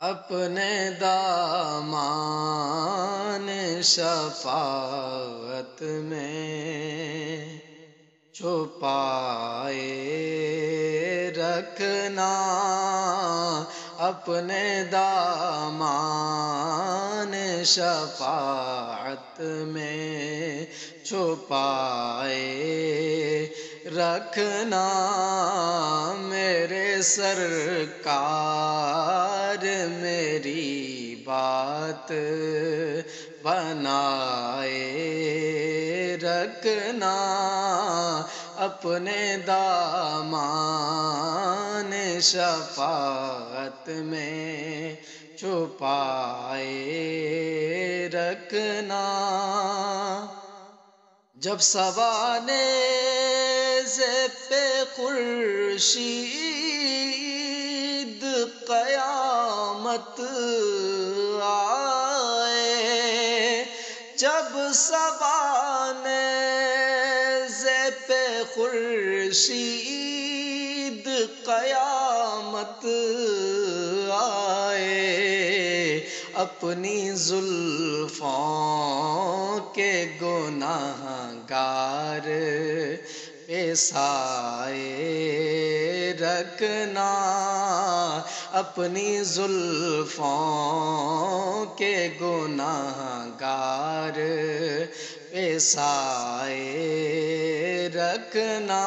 अपने दामान शफात में छुपाए रखना अपने दामान शफात में छुपाए रखना मेरे सरकार मेरी बात बनाए। रखना अपने दामान शफात में छुपाए। रखना जब सवाने पे खुर्शीद कयामत आए, जब सवाने से पे खुर्शीद कयामत आए, अपनी जुल्फों के गुनाहगार पेशाए रखना अपनी जुल्फों के गुनाहगार पेशाए रखना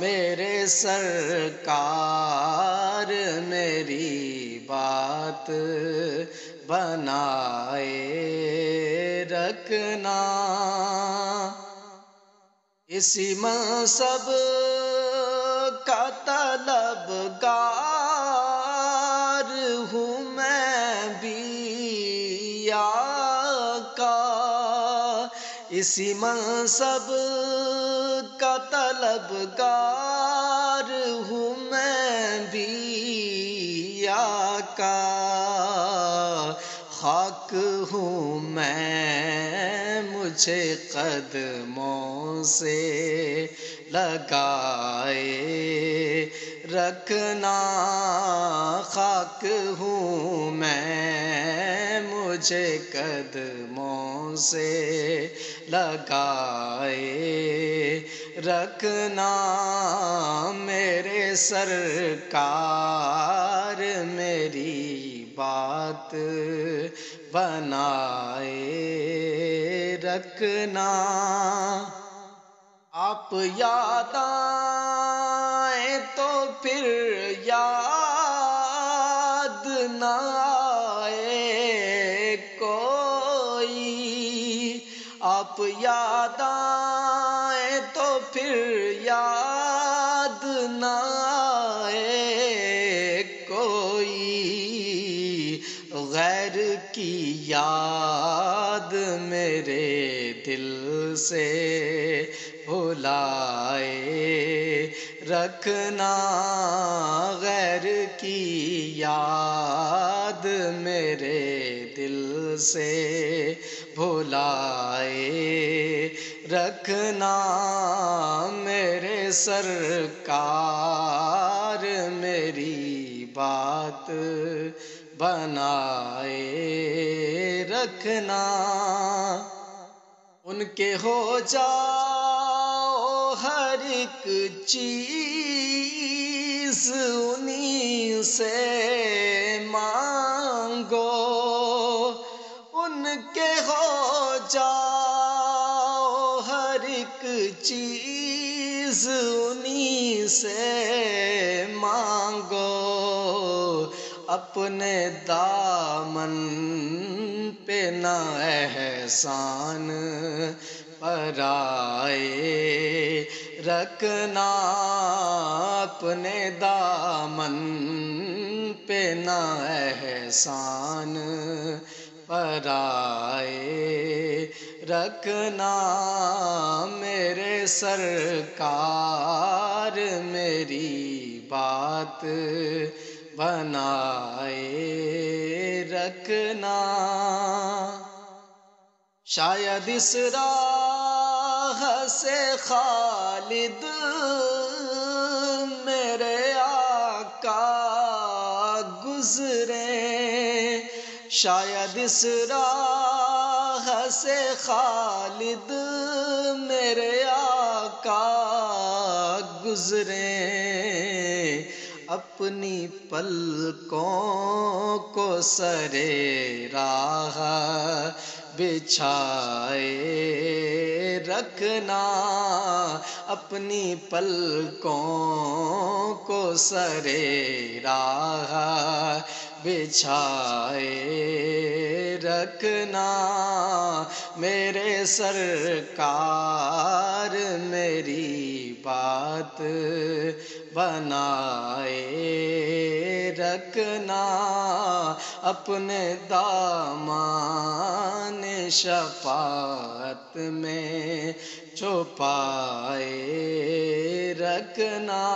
मेरे सरकार मेरी बात बनाए रखना इसी मनसब का तलबगार हूँ मैं भी का इसी मनसब का तलबगार हूँ मैं भी का खाक हूँ मैं मुझे कदमों से लगाए, रखना खाक हूँ मैं, मुझे कदमों से लगाए, रखना मेरे सरकार मेरी बात बनाए रखना। आप याद आए तो फिर याद न आए कोई। आप याद आए तो फिर याद न याद मेरे दिल से भुलाए। रखना गैर की याद मेरे दिल से भुलाए। रखना मेरे सरकार मेरी बात बनाए रखना। उनके हो जाओ हर एक चीज़, उन्हीं से मांगो। उनके हो जाओ हर एक चीज़, उन्हीं से मांगो। अपने दामन पे ना एहसान पराए, रखना अपने दामन पे ना एहसान पराए, रखना मेरे सरकार मेरी बात बनाए रखना। शायद इस राह से खालिद मेरे आका गुजरे। शायद इस राह से खालिद मेरे आका गुजरे। अपनी पलकों को सरे राह बिछाए रखना। अपनी पलकों को सरे राह बिछाए रखना। मेरे सरकार मेरी बात बनाए रखना अपने दामान शफात में छुपाए रखना